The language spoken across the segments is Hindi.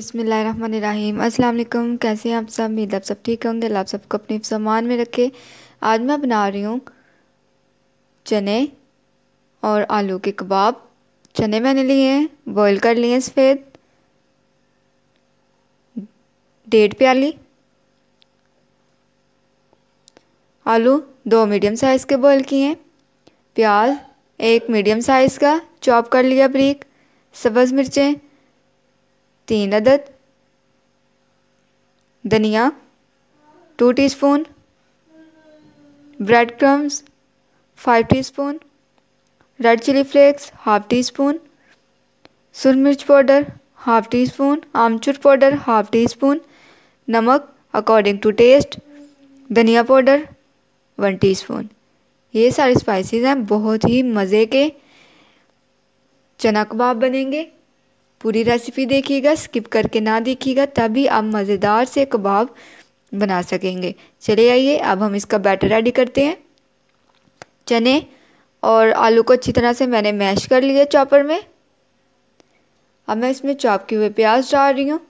बिसमीम वालेकुम कैसे हैं आप सब? उम्मीद आप सब ठीक होंगे। आप सबको अपने सामान में रखे। आज मैं बना रही हूँ चने और आलू के कबाब। चने मैंने लिए हैं बॉईल कर लिए हैं सफ़ेद। डेढ़ प्याली आलू, दो मीडियम साइज़ के बॉईल किए हैं। प्याज, एक मीडियम साइज़ का। चॉप कर लिया ब्रिक। सब्ज़ मिर्चें तीन अदद, धनिया two teaspoon bread crumbs five teaspoon red chilli flakes half teaspoon सुर मिर्च पाउडर हाफ़ टी स्पून आमचूर पाउडर हाफ़ टी स्पून नमक अकॉर्डिंग टू टेस्ट धनिया पाउडर वन टीस्पून ये सारे स्पाइसेस हैं, बहुत ही मज़े के चना कबाब बनेंगे। पूरी रेसिपी देखिएगा स्किप करके ना देखिएगा, तभी आप मज़ेदार से कबाब बना सकेंगे। चले आइए, अब हम इसका बैटर रेडी करते हैं। चने और आलू को अच्छी तरह से मैंने मैश कर लिया चॉपर में। अब मैं इसमें चॉप किए हुए प्याज डाल रही हूँ,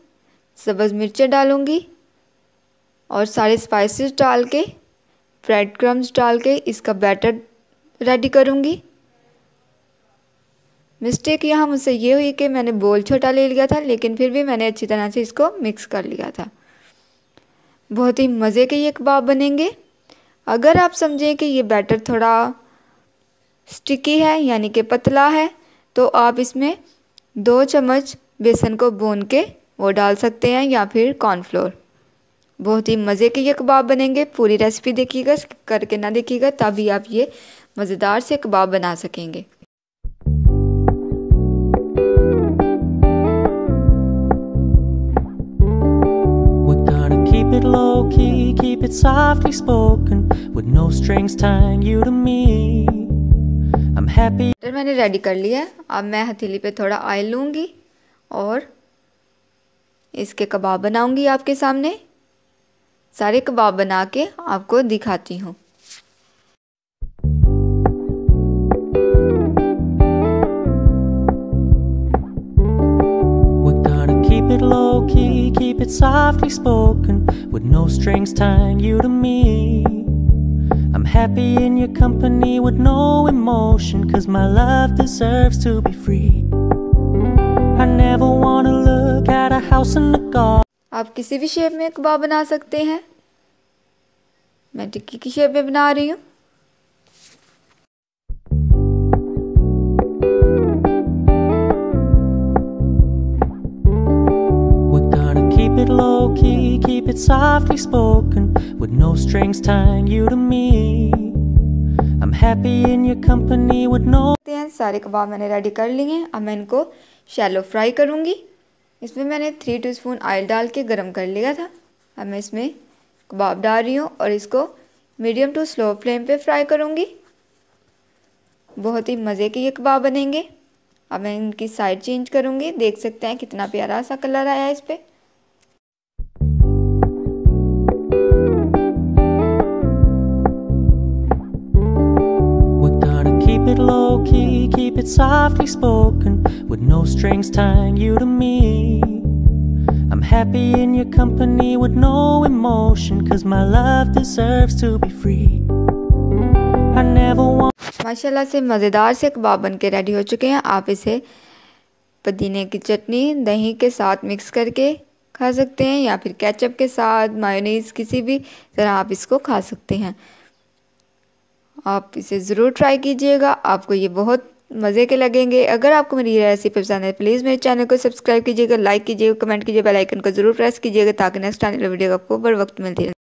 सब्ज़ मिर्चें डालूँगी और सारे स्पाइसेस डाल के ब्रेड क्रम्स डाल के इसका बैटर रेडी करूँगी। मिस्टेक यहाँ मुझसे ये हुई कि मैंने बोल छोटा ले लिया था, लेकिन फिर भी मैंने अच्छी तरह से इसको मिक्स कर लिया था। बहुत ही मज़े के ये कबाब बनेंगे। अगर आप समझें कि ये बैटर थोड़ा स्टिकी है, यानी कि पतला है तो आप इसमें दो चम्मच बेसन को भून के वो डाल सकते हैं, या फिर कॉर्नफ्लोर बहुत ही मज़े के ये कबाब बनेंगे। पूरी रेसिपी देखिएगा, करके ना देखिएगा, तभी आप ये मज़ेदार से कबाब बना सकेंगे। Softly spoken, with no strings tying you to me. I'm happy. तो मैंने रेडी कर लिया अब मैं हथेली पे थोड़ा ऑयल लूँगी और इसके कबाब बनाऊँगी आपके सामने सारे कबाब बना के आपको दिखाती हूँ key, keep it softly spoken, with no strings tying you to me. I'm happy in your company with no emotion, cause my love deserves to be free. I never wanna look at a house in the garden. आप किसी भी शेप में कबाब बना सकते हैं मैं टिक्की की शेप में बना रही हूँ softly spoken, with no strings tying you to me. I'm happy in your company with no. सारे कबाब मैंने रेडी कर लिए हैं। अब मैं इनको शैलो फ्राई करूँगी। इसमें मैंने थ्री टी स्पून ऑयल डाल के गर्म कर लिया था। अब मैं इसमें कबाब डाल रही हूँ और इसको मीडियम टू स्लो फ्लेम पे फ्राई करूँगी। बहुत ही मज़े के ये कबाब बनेंगे। अब मैं इनकी साइड चेंज करूँगी। देख सकते हैं कितना प्यारा सा कलर आया इस पर it softly spoken, with no strings tying you to me. I'm happy in your company with no emotion, cause my love deserves to be free. I never want. माशाल्लाह से मज़ेदार से कबाब बन के रेडी हो चुके हैं आप इसे पुदीने की चटनी दही के साथ मिक्स करके खा सकते हैं या फिर केचप के साथ मायोनीज़ किसी भी तरह आप इसको खा सकते हैं आप इसे ज़रूर ट्राई कीजिएगा आपको ये बहुत मज़े के लगेंगे। अगर आपको मेरी रेसिपी पसंद है प्लीज़ मेरे चैनल को सब्सक्राइब कीजिएगा लाइक कीजिएगा कमेंट कीजिए बेल आइकन को ज़रूर प्रेस कीजिएगा, ताकि नेक्स्ट आने वाली वीडियो आपको बर वक्त मिलती रहे।